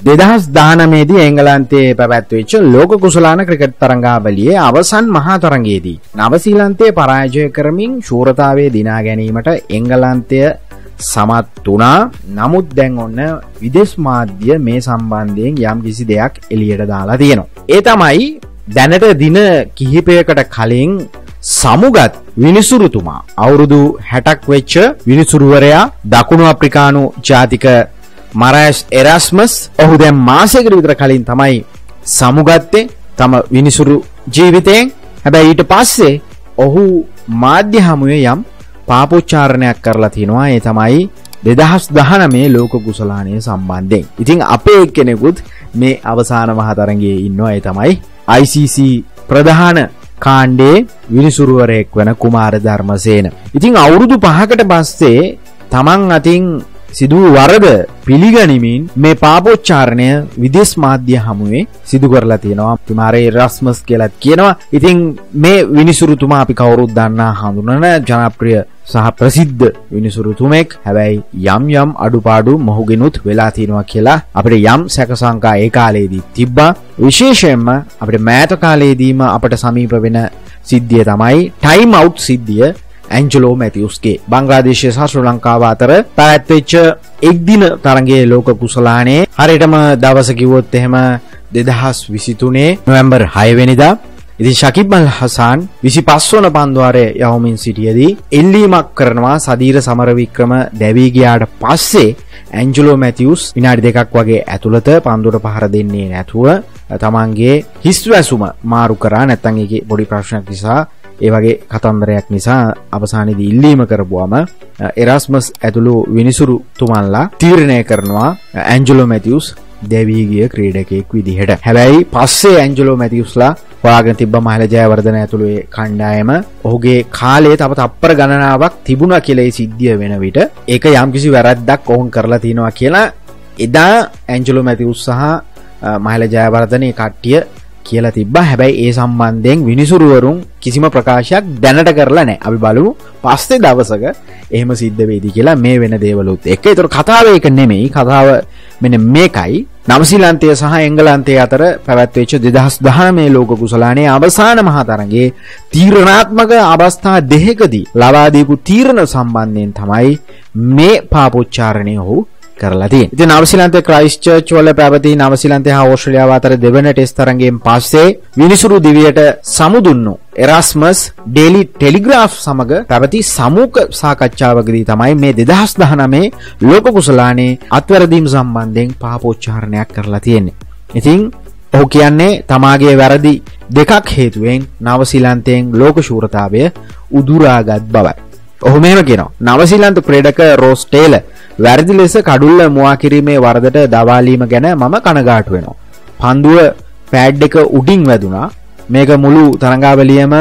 දෙදහස් දානමේදී එංගලන්තයේ පැවැත්වෙච්ච ලෝක කුසලාන ක්‍රිකට් තරඟාවලියේ අවසන් මහා තරඟයේදී නවසීලන්තයේ පරාජය කරමින් ශූරතාවයේ දිනා ගැනීමට එංගලන්තය සමත් වනා නමුත් දැන් ඔන්න විදෙස් මාධ්‍ය මේ සම්බන්ධයෙන් යම් කිසි දෙයක් එලියට දාලා තියෙනවා. ඒ තමයි දැනට දින කිහිපයකට කලින් සමුගත් විනිසුරුතුමා අවුරුදු හැටක් වෙච්ච විනිසුරුවරයා දකුණු අප්‍රිකානු ජාතික මරෑස් එරස්මස් ඔහු දැම් මාසයකට විතර කලින් තමයි සමුගත්තේ තම විනිසුරු ජීවිතයෙන් හැබැයි ඊට පස්සේ ඔහු මාධ්‍ය හමුවේ යම් පාපොච්චාරණයක් කරලා තියෙනවා ඒ තමයි දෙදහස් දහන මේ ලෝක කුසලානය සම්බන්ධයෙන්. ඉතිං අපේ එක්කෙනෙකුත් මේ අවසාන මහතරගේ ඉන්නවා. ඒ තමයි ICC ප්‍රධාන කාණ්ඩේ විනිසුරුවරයෙක් වන කුමාර ධර්මසේන. ඉතිං අවුරුදු පහකට පස්සේ තමන් අතින් සිදුව වරද පිළිගනිමින් මේ පාපෝච්චාරණය විදෙස් මාධ්‍ය හමුවේ සිදු කරලා තියෙනවා. තිමාරේ රස්මස් කියලත් කියනවා. ඉතිං මේ විනිසුරුතුමා අපි කවුරුත් දන්නා හඳුනන ජනප්‍රිය සහ ප්‍රසිද්ධ විනිසුරුතුමෙක්. හැබැයි යම් යම් අඩුපාඩු මොහුගෙනුත් වෙලා තියෙනවා කියලා අපිට යම් සැකසංකා ඒ කාලයේදී තිබ්බා. විශේෂයෙන්ම අපිට මෑත කාලයේදීම අපට සමීප වෙන සිද්ධිය තමයි ටයිම් අවුට් සිද්ධිය. ඇන්ජලෝ මැතිවස්ගේ බංග්‍රාදේශය සහ ශ්‍ර ලංකාව අතර පැත්වෙච්ච එක්දින තරගේ ලෝක කුසලානේ. හරිටම දවසකිවොත් එහෙම දෙදහස් විසිතුනේ නොවැම්බර් හයවෙනිදා ඉතින් ශකිබ්මල් හසාන් විසි පස්වන පන්දවාරය යවමින් සිටියදී එල්ලීමක් කරනවා සදීර සමරවික්‍රම දැවීගයාට පස්සේ ඇන්ජලෝ මැතිවස් විනාඩි දෙකක් වගේ ඇතුළත පන්දුට පහර දෙන්නේ නැතුව තමන්ගේ හිස්වැසුම මාරු කරා. නැත්තන්ගේ බොඩි ප්‍රශ්නයක් නිසා ඒ වගේ කතන්දරයක් නිසා අවසානයේදී ඉල්ලීම කරපුවාම එරස්මස් ඇතුළු විනිසුරු තුමන්ලා තීරණය කරනවා ඇන්ජලෝ මැතිවස් දැවීගිය ක්‍රීඩකෙක් විදිහට. හැබැයි පස්සේ ඇන්ජලෝ මැතිවස්ලා හොයාගෙන තිබ්බ මහල ජයවර්ධන ඇතුළුවේ කණ්ඩායම ඔහුගේ කාලේ තම තප්පර ගණනාවක් තිබුණ කෙලෙයි සිද්ධිය වෙන විට ඒක යම්කිසි වැරද්දක් ඔවුන් කරලා තියෙනවා කියලා එදා ඇන්ජලෝ මැතිවස් සහ මහල ජයවර්ධනය කට්ටිය කියලා තිබ හැබැයි ඒ සම්බන්ධයෙන් විනිසුරුවරුන් කිසිම ප්‍රකාශයක් දැනට කරලා නෑ අපි බලමු පස්සේ දවසක එහෙම සිද්ධ වේදි කියලා මේ වෙන දේවලුත් එක තුර කතාව එක නෙමෙයි. කතාව මෙන මේකයි. නවසිලන්තය සහ එංගලන්තය අතර පැවැත්වෙච්ච දෙදහස් දහ මේ ලෝක කුසලානේ අවසාන මහතරගේ තීරණාත්මක අවස්ථා දෙහෙකදී ලවාදීපු තීරණ සම්බන්ධයෙන් තමයි මේ පාපොච්චාරණය හු කරලා තියෙන්නේ. ඉතින් නවසීලන්තයේ ක්‍රයිස්ට් චර්ච් වල පැවති නවසීලන්තය හා ඕස්ට්‍රේලියාව අතර දෙවන ටෙස්ට් තරඟයෙන් පස්සේ විනිසුරු දිවියට සමුදුන්නු එරස්මස් ඩේලි ටෙලිග්‍රාෆ් සමග පැවති සමූක සාකච්ඡාවකදී තමයි මේ 2019 ලෝක කුසලානේ අත්වැරදීම් සම්බන්ධයෙන් පාපෝච්චාරණයක් කරලා තියෙන්නේ. ඉතින් ඔහු කියන්නේ තමාගේ වැරදි දෙකක් හේතුවෙන් නවසීලන්තයෙන් ලෝක ශූරතාවය උදුරාගත් බවයි. ඔහු මෙහෙම කියනවා. නවසීලන්ත ක්‍රීඩක රෝස් ටේලර් වැරදි ලෙස කඩුල්ල මුවා කිරීමේ වරදට දවාලීම ගැන මම කනගාටු වෙනවා. පන්දුව පෑඩ් එක උඩින් වැදුනා මේක මුළු තරඟාවලියම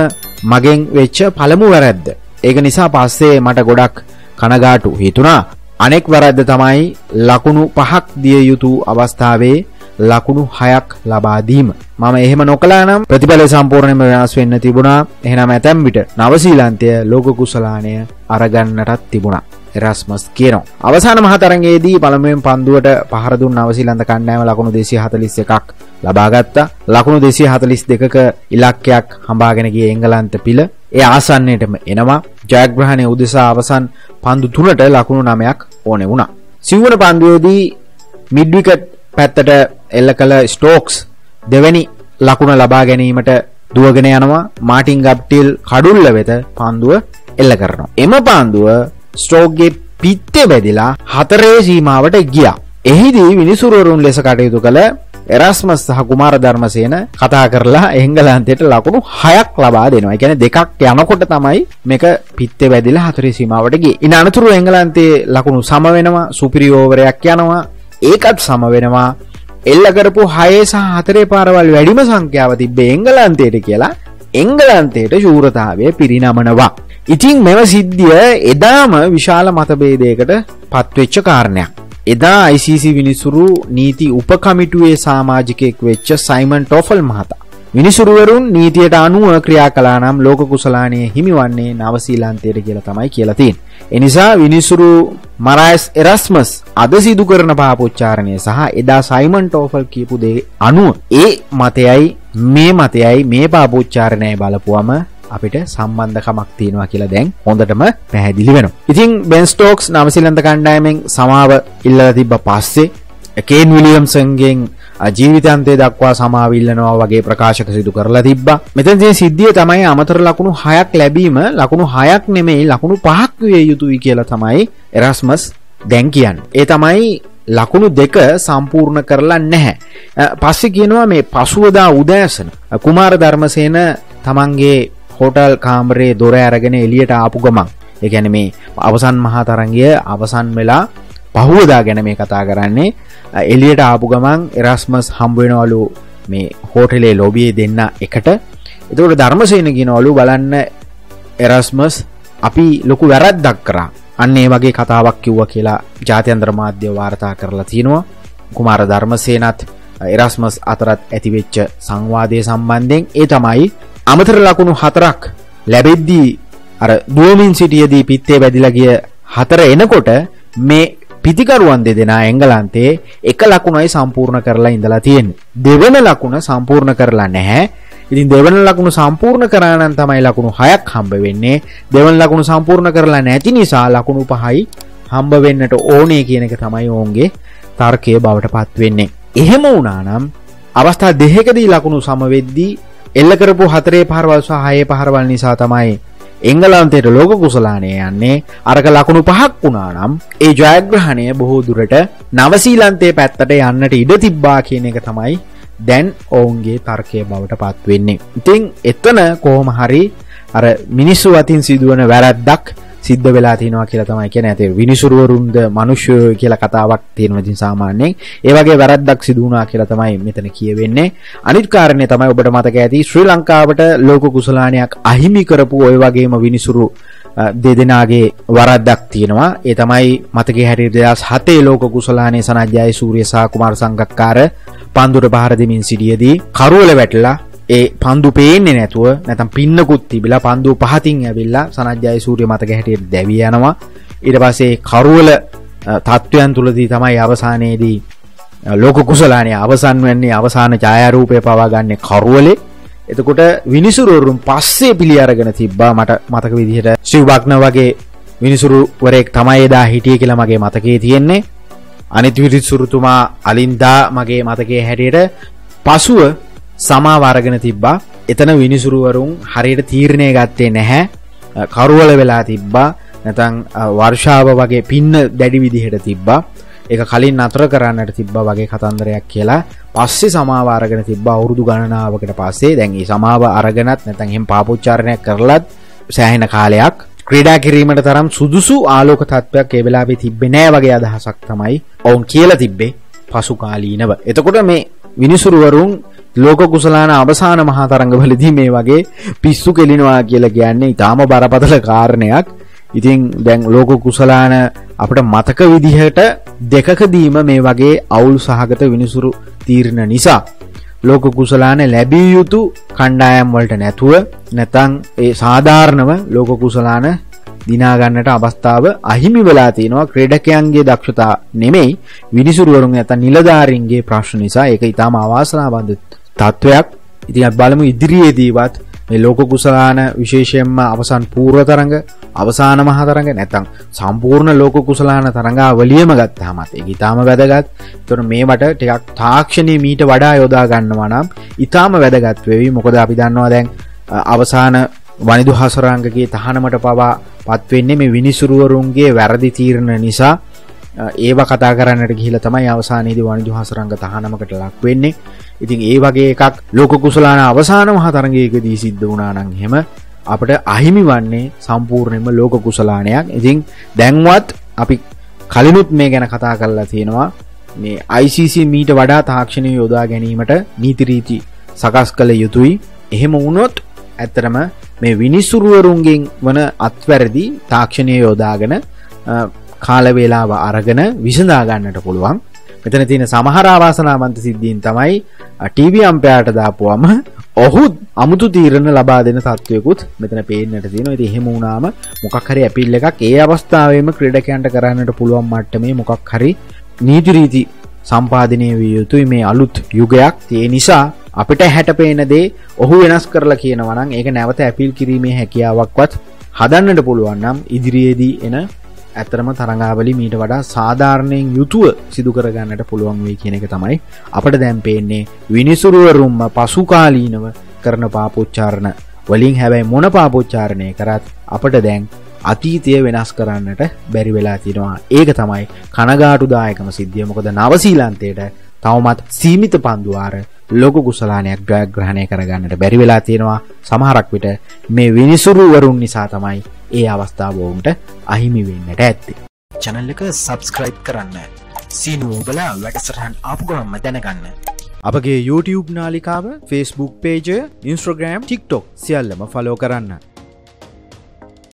මගෙන් වෙච්ච පළමු වැරැද්ද. ඒක නිසා පස්සේ මට ගොඩක් කනගාටු හිතුණා. අනෙක් වැරැද්ද තමයි ලකුණු පහක් දිය යුතු අවස්ථාවේ ලකුණු හයක් ලබාදීම මම එහෙම නොකලා නම් ප්‍රතිඵල සම්පූර්ණයම වෙනස් වෙන්න තිබුණා එහෙනම් ඇතැම් විට නවසීලන්තය ලෝක කුසලානය අරගන්නටත් තිබුණා එරස්මස් කියනවා. අවසාන මහතරගේදී පළමුවෙන් පන්දුවට පහර දුන් නවසීලන්ත කණ්ඩායම ලකුණු 241ක් ලබාගත්තා. ලකුණු 242ක ඉලක්කයක් හඹාගෙන ගිය එංගලන්ත පිළ ඒ ආසන්නයටම එනවා. ජයග්‍රහණය උදෙසා අවසන් පන්දු තුනට ලකුණු 9ක් ඕනේ වුණා. සිව්වන පන්දුවේදී මිඩ්විකට් පැත්තට එල්ල කළ ස්ටෝක්ස් දෙවැනි ලකුණ ලබා ගැනීමට දුවගෙන යනවා මාටින් ගප්ටිල් කඩුල්ල වෙත පන්දුව එල්ල කරනවා. එම පන්දුව ස්ටෝක්ගේ පිත්තේ බැදිලා හතරේ සීමාවට ගියා. එහිදී විනිසුරුවරුන් ලෙස කටයුතු කළ එරස්මස් සහ කුමාර ධර්මසේන කතා කරලා එංගලන්තයට ලකුණු හයක් ලබා දෙනවා. ඒ කියන්නේ දෙකක් යනකොට තමයි මේක පිත්තේ වැදිලා හතරේ සීමාවට ගියේ. ඉන් අනතුරු එංගලන්තයේ ලකුණු සම වෙනවා, සුපිරි ඕවරයක් යනවා. ඒකත් සම වෙනවා. එල්ල කරපු 6 සහ 4 පාරවල් වැඩිම සංඛ්‍යාව තිබ්බේ එංගලන්තයට කියලා එංගලන්තයට ශූරතාවය පිරිනමනවා. ඉතින් මෙම සිද්ධිය එදාම විශාල මතභේදයකට පත්වෙච්ච කාරණයක්. එදා ICC විනිසුරු නීති උපකමිටුවේ සාමාජිකයෙක් වෙච්ච සයිමන් ටොෆල් මහතා. විනිසුරුවරුන් නීතියට අනුව ක්‍රියා කලා නම් ලෝක කුසලානය හිමිවන්නේ නවසීලන්තයට කියලා තමයි කියලා තියෙන. එනිසා විනිසුරු මරයිස් එරස්මස් අද සිදු කරන පාපොච්චාරණය සහ එදා සයිමන් ටෝෆල් කියපු දේ අනුව ඒ මතයයි මේ මතයයි මේ පාපොච්චාරණය බලපුවම අපිට සම්බන්ධකමක් තියෙනවා කියලා දැන් හොඳටම පැහැදිලි වෙනවා. ඉතින් බෙන් ස්ටෝක්ස් නවසීලන්ත කණ්ඩායමෙන් සමාව ඉල්ලලා තිබ්බ පස්සේ කේන් විලියම්සන්ගෙන් ජීවිතන්තය දක්වා සමාවිල්ලනවා වගේ ප්‍රකාශක සිදු කරලා තිබ්බා. මෙතන්සේ සිද්ධිය තමයි අමතර ලකුණු හයක් ලැබීම. ලකුණු හයක් නෙමෙයි ලකුණු පහක් විය යුතුයි කියලා තමයි එරස්මස් දැන් කියන්න. ඒ තමයි ලකුණු දෙක සම්පූර්ණ කරලා නැහැ. පස්සෙ කියනවා මේ පසුවදා උදෑසන. කුමාර ධර්මසේන තමන්ගේ හෝටල් කාමරේ දොර ඇරගෙන එලියට ආපු ගමන්. එකැන මේ අවසන් මහා තරංගය අවසන් වෙලා පහුවදා ගැන මේ කතා කරන්නේ. එලියට ආපු ගමන් එරස්මස් හම්බවෙනවලු මේ හෝටලේ ලොබියේ දෙන්න එකට. එතකට ධර්මසයන ගෙනවලු බලන්න එරස්මස් අපි ලොකු වැරද්දක් කරා. අන්න ඒ වගේ කතාවක් කිව්ව කියලා ජාතියන්ත්‍ර මාධ්‍ය වාර්තා කරලා තියෙනවා. කුමාර ධර්මසේනත් එරස්මස් අතරත් ඇතිවෙච්ච සංවාදය සම්බන්ධයෙන් ඒ තමයි අමතර ලකුණු හතරක් ලැබෙද්දී අර දුවමින් සිටියදී පිත්තේ වැදිලගිය හතර එනකොට මේ පිතිකරුවන් දෙදෙනා එංගලන්තේ එක ලකුණයි සම්පූර්ණ කරලා ඉඳලා තියෙන දෙවන ලකුණ සම්පූර්ණ කරලා නැහැ. ඉතින් දෙවන ලකුණු සම්පූර්ණ කරානම් තමයි ලකුණු හයක් හම්බ වෙන්නේ. දෙවන ලකුණු සම්පූර්ණ කරලා නැති නිසා ලකුණු පහයි හම්බ වෙන්නට ඕනේ කියන එක තමයි ඔවුන්ගේ තර්කය බවට පත් වෙන්නේ. එහෙම වුණානම් අවස්ථා දෙකකදී ලකුණු සමවෙද්දී එල්ල කරපු හතරේ පහරවල් සහ හයේ පහරවල් නිසා තමයි එංගලන්තයට ලෝක කුසලානය යන්නේ අරක ලකුණු පහක් වුණා නම් ඒ ජයග්‍රහණය බොහෝ දුරට නවසීලන්තේ පැත්තට යන්නට ඉඩ තිබ්බා කියන එක තමයි දැන් ඔවුන්ගේ තර්කය බවට පත්වෙන්නේ. ඉතිං එත්තන කෝම හරි අර මිනිස්සු අතින් සිදුවන වැරැද්දක් සිද්ධ වෙලා තියෙනවා කියලා තමයි කියන ඇතේ විනිසුරුවරුන්ද මනුෂ්‍ය කියලා කතාවක් තියෙනවා ඉතින් සාමාන්‍යයෙන්. ඒ වගේ වැරද්දක් සිදු වුණා කියලා තමයි මෙතන කියවෙන්නේ. අනිත් කාරණේ තමයි ඔබට මතක ඇති ශ්‍රී ලංකාවට ලෝක කුසලානයක් අහිමි කරපු ওই වගේම විනිසුරු දෙදෙනාගේ වරද්දක් තියෙනවා. ඒ තමයි මතකේ හැටියට 2007 ලෝක කුසලානේ සනජ්ජය සූර්ය සහ කුමාර සංගක්කාර පන්දුර පහර දෙමින් සිටියේදී කරුවල වැටලා ඒ පන්දු පේන්නේ නැතුව නැතම් පින්නකුත් තිබිලා පන්දුව පහතින් ඇවිල්ලා සනජ්‍යය සූරිය මතක හැටියට දැවිය යනවා. ඊට පස්සේ කරුවල තත්ත්වයන් තුළදී තමයි අවසානයේදී ලෝක කුසලානය අවසන් වන්නේ අවසාන ඡායාරූපය පවා ගන්න කරුවලේ. එතකොට විනිසුරුවරුන් පස්සේ පිළි අරගෙන තිබ්බා මට මතක විදිහට. ශිව්භක්න වගේ විනිසුරුවරෙක් තමයි එදා හිටිය කියලා මගේ මතකේ තියෙන්නේ. අනිත් විරිසුරුතුමා අලින්දා මගේ මතකේ හැටියට පසුව සමාව අරගෙන තිබ්බා. එතන විනිසුරුවරුන් හරියට තීරණය ගත්තේ නැහැ. කරුවල වෙලා තිබ්බා. නැතන් වර්ෂාව වගේ පින්න දැඩි විදිහට තිබ්බා. එක කලින් අතර කරන්නට තිබ්බ වගේ කතන්දරයක් කියලා. පස්සේ සමාව අරගෙන තිබ්බ අවුරුදු ගණනාවකට පස්සේ. දැන්ගේ සමාව අරගෙනත් නැතන් එහෙම පාපොච්චාරණයක් කරලත් සෑහෙන කාලයක්. ක්‍රීඩා කිරීමට තරම් සුදුසු ආලෝක තත්ත්වයක් ඒ වෙලාවේ තිබ්බේ නෑ වගේ අදහසක් තමයි ඔවුන් කියලා තිබ්බේ පසු කාලීනව. එතකොට මේ විනිසුරුවරුන් ලෝක කුසලාන අවසාන මහතරංගවලදී මේ වගේ පිස්සු කෙලිනවා කියලා කියන්නේ ඉතාම බරපතල කාරණයක්. ඉතින් දැන් ලෝක කුසලාන අපට මතක විදිහට දෙකකදීම මේ වගේ අවුල් සහගත විනිසුරු තීරණ නිසා ලෝක කුසලාන ලැබිය යුතු කණ්ඩායම් වලට නැතුව නැතං ඒ සාධාරණව ලෝක කුසලාන දිනාගන්නට අවස්ථාව අහිමි වෙලා තියෙනවා ක්‍රඩකයන්ගේ දක්ෂතා නෙමෙයි විනිසුරුවරුන් ඇත නිලධාරින්ගේ ප්‍රශ්න නිසා. ඒක ඉතාම අවාසනාබන්ධ තත්ත්වයක් ඉතින් බලමු ඉදිරියේදීවත් මේ ලෝක කුසලාන විශේෂයෙන්ම අවසන් පූර්ව තරඟ අවසාන මහ තරඟ නැතම් සම්පූර්ණ ලෝක කුසලාන තරඟාවලියම ගත්තාමත් ඒක ඊටාම වැදගත්. ඒතර මේවට ටිකක් තාක්ෂණයේ මීට වඩා යොදා ගන්නවා නම් ඊටාම වැදගත් වෙවි. මොකද අපි දන්නවා දැන් අවසාන වනිදු හසරංගගේ තහනමට පවා පත්වෙන්නේ මේ විනිසුරුවරුන්ගේ වැරදි තීරණ නිසා ඒව කතා කරන්නට ගිහිලා තමයි අවසානයේදී වනිදු හසරංග තහනමකට ලක් වෙන්නේ. ඉතින් ඒ වගේ එකක් ලෝක කුසලාන අවසාන මහා තරගයකදී සිද්ධ වුණා නම් එහෙම අපිට අහිමි වන්නේ සම්පූර්ණයෙන්ම ලෝක කුසලානයක්. ඉතින් දැන්වත් අපි කලිනුත් මේ ගැන කතා කරලා තියෙනවා. මේ ICC මීට වඩා තාක්ෂණය යොදා ගැනීමට නීති රීති සකස් කළ යුතුයි. එහෙම වුණොත් ඇත්තරම මේ විනිසුරුවරුන්ගෙන් වන අත්වැරදි තාක්ෂණය යොදාගෙන කාලවේලාව අරගෙන විසඳා ගන්නට පුළුවන්. මෙතන තියෙන සමහර අවාසනාවන්ත සිද්ධීන් තමයි ටීවී අම්පයාට දාපුවම ඔහුත් අමුතු තීරණ ලබා දෙන තත්වයකුත් මෙතන පේනට තියෙන ඉති එහෙම වුණාම මොකක් හරි ඇපිල්ල එකක් ඒ අවස්ථාවම ක්‍රඩකයන්ට කරන්නට පුළුවන් මට්ටමේ මොකක් හරි නීතිරීති සම්පාධනය විය යුතුයි මේ අලුත් යුගයක්. තිය නිසා අපිට හැටපේනදේ ඔහු වෙනස් කරලා කියනවනම් ඒක නැවත ඇපිල් කිරීමේ හැකියාවක්වත් හදන්නට පුළුවන් නම් ඉදිරියේදී එන ඇතරම තරඟාවලි මීට වඩා සාධාරණයෙන් යුතුව සිදු කරගන්නට පුළුවන් වේ කියන එක තමයි අපට දැම් පේන්නේ විනිසුරුවරුම්ම පසුකාලීනව කරන පාපොච්චාරණ වලින් හැබැයි මොන පාපොච්චාරණය කරත් අපට දැන් අතීතය වෙනස් කරන්නට බැරි වෙලා තිනවා. ඒක තමයි කනගාටුදායකම සිද්ධිය. මොකද නවසීලන්තයට තවමත් සීමිත පන්දුවාර ලොක කුසලානයක් ඩ්‍රයග්‍රහණය කරගන්නට බැරි වෙලා තියෙනවා සමහරක් විට මේ විනිසුරුවරුන් නිසා තමයි ඒ අවස්ථාවෝන්ට අහිමි වෙන්නට ඇත්තේ. චැනල් එක සබස්ක්‍රයිබ් කරන්න සීනුවෝබලා වැඩසටහන් අපගොම්ම දැනගන්න. අපගේ YouTube නාලිකාව Facebook පේජය ඉන්ස්ට්‍රග්‍රම් ටික්ටොක් සියල්ලම ෆලෝ කරන්න.